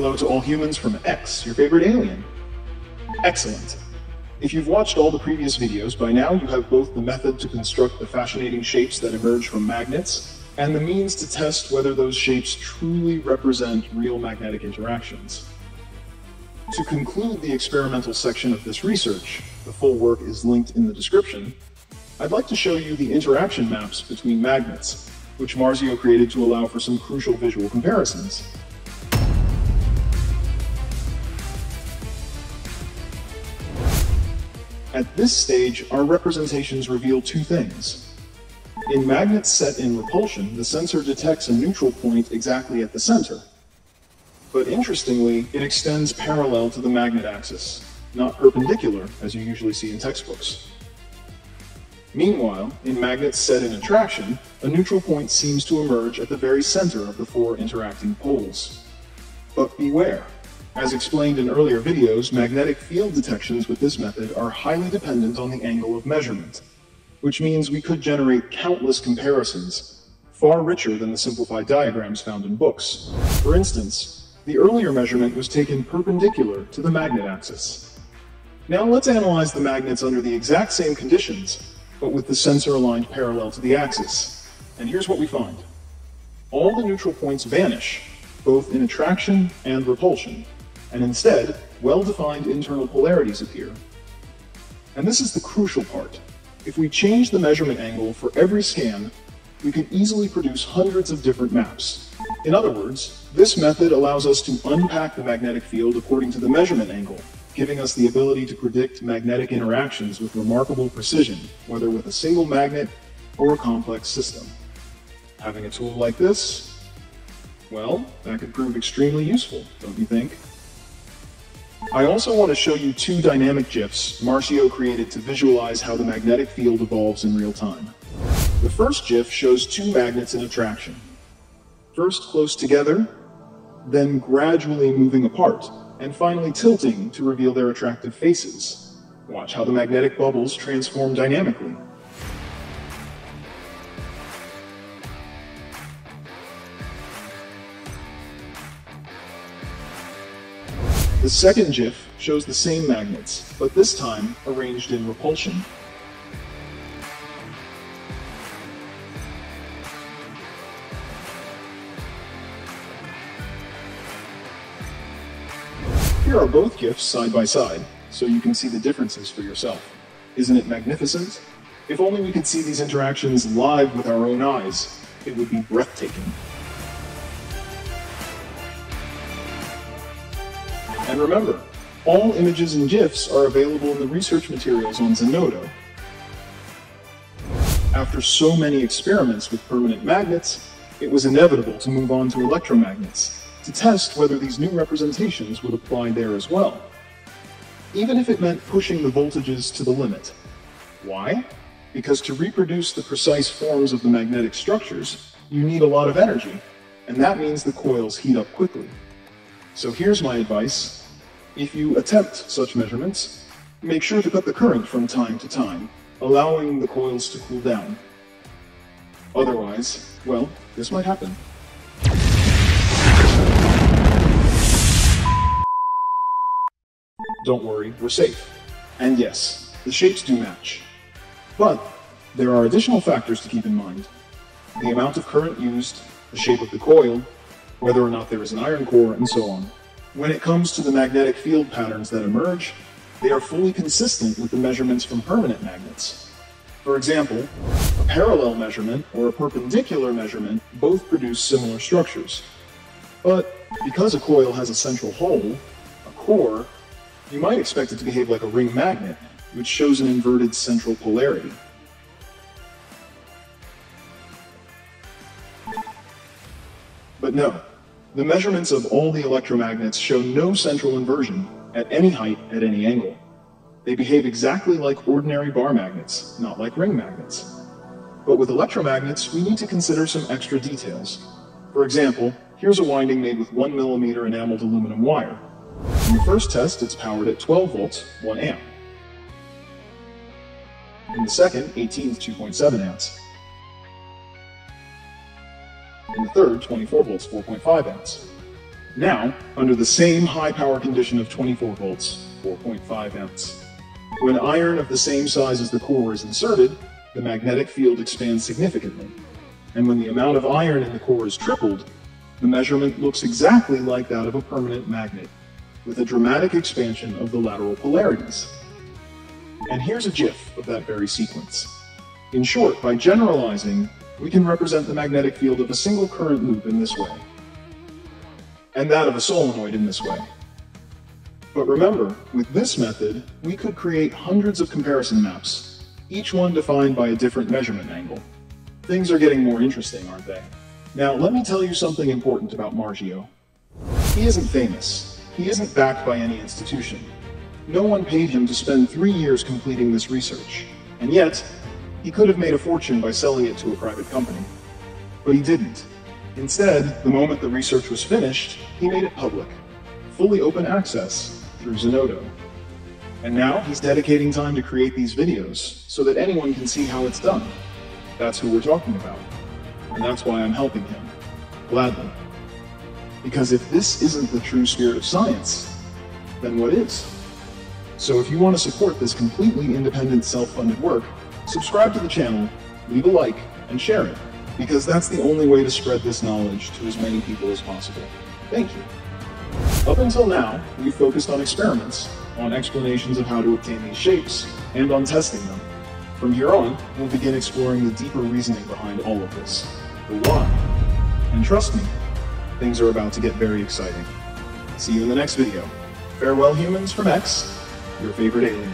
Hello to all humans from X, your favorite alien. Excellent. If you've watched all the previous videos, by now you have both the method to construct the fascinating shapes that emerge from magnets, and the means to test whether those shapes truly represent real magnetic interactions. To conclude the experimental section of this research, the full work is linked in the description, I'd like to show you the interaction maps between magnets, which Marsio created to allow for some crucial visual comparisons. At this stage, our representations reveal two things. In magnets set in repulsion, the sensor detects a neutral point exactly at the center. But interestingly, it extends parallel to the magnet axis, not perpendicular, as you usually see in textbooks. Meanwhile, in magnets set in attraction, a neutral point seems to emerge at the very center of the four interacting poles. But beware, as explained in earlier videos, magnetic field detections with this method are highly dependent on the angle of measurement, which means we could generate countless comparisons, far richer than the simplified diagrams found in books. For instance, the earlier measurement was taken perpendicular to the magnet axis. Now let's analyze the magnets under the exact same conditions, but with the sensor aligned parallel to the axis. And here's what we find. All the neutral points vanish, both in attraction and repulsion, and instead, well-defined internal polarities appear. And this is the crucial part. If we change the measurement angle for every scan, we can easily produce hundreds of different maps. In other words, this method allows us to unpack the magnetic field according to the measurement angle, giving us the ability to predict magnetic interactions with remarkable precision, whether with a single magnet or a complex system. Having a tool like this, well, that could prove extremely useful, don't you think? I also want to show you two dynamic GIFs Marsio created to visualize how the magnetic field evolves in real time. The first GIF shows two magnets in attraction. First close together, then gradually moving apart, and finally tilting to reveal their attractive faces. Watch how the magnetic bubbles transform dynamically. The second GIF shows the same magnets, but this time arranged in repulsion. Here are both GIFs side by side, so you can see the differences for yourself. Isn't it magnificent? If only we could see these interactions live with our own eyes, it would be breathtaking. And remember, all images and GIFs are available in the research materials on Zenodo. After so many experiments with permanent magnets, it was inevitable to move on to electromagnets, to test whether these new representations would apply there as well. Even if it meant pushing the voltages to the limit. Why? Because to reproduce the precise forms of the magnetic structures, you need a lot of energy, and that means the coils heat up quickly. So here's my advice if you attempt such measurements, make sure to cut the current from time to time, allowing the coils to cool down. Otherwise, well, this might happen. Don't worry, we're safe. And yes, the shapes do match. But there are additional factors to keep in mind. The amount of current used, the shape of the coil, whether or not there is an iron core, and so on. When it comes to the magnetic field patterns that emerge, they are fully consistent with the measurements from permanent magnets. For example, a parallel measurement or a perpendicular measurement both produce similar structures. But because a coil has a central hole, a core, you might expect it to behave like a ring magnet, which shows an inverted central polarity. But no, the measurements of all the electromagnets show no central inversion at any height at any angle. They behave exactly like ordinary bar magnets, not like ring magnets. But with electromagnets, we need to consider some extra details. For example, here's a winding made with 1 millimeter enameled aluminum wire. In the first test, it's powered at 12 volts, 1 amp. In the second, 18 to 2.7 amps. Third, 24 volts, 4.5 amps. Now, under the same high power condition of 24 volts, 4.5 amps. When iron of the same size as the core is inserted, the magnetic field expands significantly. And when the amount of iron in the core is tripled, the measurement looks exactly like that of a permanent magnet, with a dramatic expansion of the lateral polarities. And here's a GIF of that very sequence. In short, by generalizing, we can represent the magnetic field of a single current loop in this way, and that of a solenoid in this way. But remember, with this method, we could create hundreds of comparison maps, each one defined by a different measurement angle. Things are getting more interesting, aren't they? Now, let me tell you something important about Marsio. He isn't famous. He isn't backed by any institution. No one paid him to spend three years completing this research. And yet, he could have made a fortune by selling it to a private company. But he didn't. Instead, the moment the research was finished, he made it public, fully open access through Zenodo. And now he's dedicating time to create these videos so that anyone can see how it's done. That's who we're talking about and that's why I'm helping him. Gladly. Because if this isn't the true spirit of science, then what is? So if you want to support this completely independent self-funded work, subscribe to the channel, leave a like, and share it, because that's the only way to spread this knowledge to as many people as possible. Thank you. Up until now, we've focused on experiments, on explanations of how to obtain these shapes, and on testing them. From here on, we'll begin exploring the deeper reasoning behind all of this the why. And trust me, things are about to get very exciting. See you in the next video. Farewell humans from X, your favorite alien.